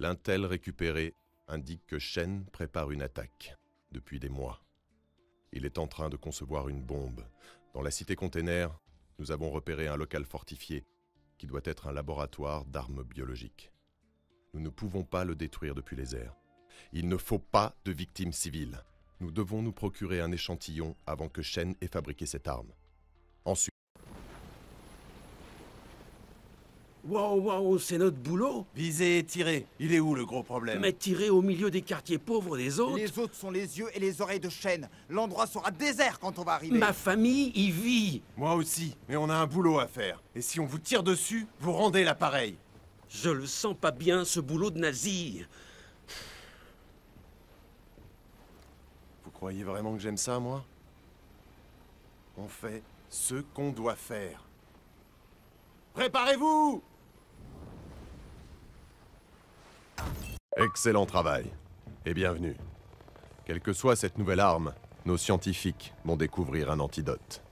L'intel récupéré indique que Shen prépare une attaque depuis des mois. Il est en train de concevoir une bombe. Dans la cité container, nous avons repéré un local fortifié qui doit être un laboratoire d'armes biologiques. Nous ne pouvons pas le détruire depuis les airs. Il ne faut pas de victimes civiles. Nous devons nous procurer un échantillon avant que Shen ait fabriqué cette arme. Ensuite, Wow, wow, c'est notre boulot Visez et tirez. Il est où le gros problème? Mais tirer au milieu des quartiers pauvres des autres Les autres sont les yeux et les oreilles de chêne. L'endroit sera désert quand on va arriver. Ma famille y vit Moi aussi, mais on a un boulot à faire. Et si on vous tire dessus, vous rendez l'appareil. Je le sens pas bien, ce boulot de nazi Vous croyez vraiment que j'aime ça, moi? On fait ce qu'on doit faire. Préparez-vous excellent travail et bienvenue. Quelle que soit cette nouvelle arme, nos scientifiques vont découvrir un antidote.